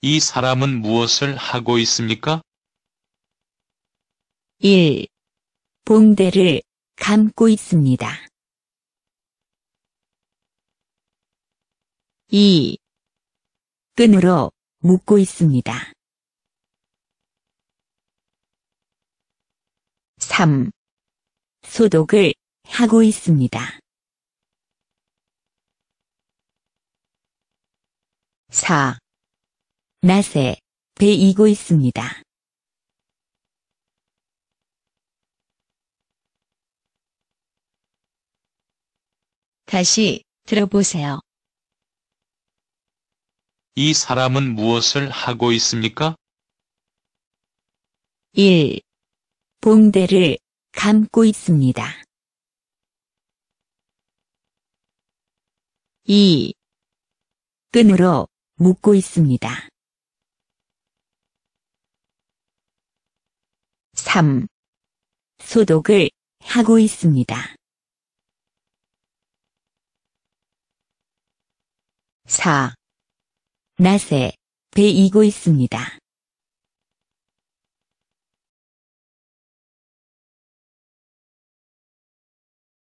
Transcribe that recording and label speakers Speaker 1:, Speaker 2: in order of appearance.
Speaker 1: 이 사람은 무엇을 하고 있습니까?
Speaker 2: 1. 봉대를 감고 있습니다. 2. 끈으로 묶고 있습니다. 3. 소독을 하고 있습니다. 4. 낫에 베이고 있습니다. 다시 들어보세요.
Speaker 1: 이 사람은 무엇을 하고 있습니까?
Speaker 2: 1. 봉대를 감고 있습니다. 2. 끈으로 묶고 있습니다. 3. 소독을 하고 있습니다. 4. 낫에 베이고 있습니다.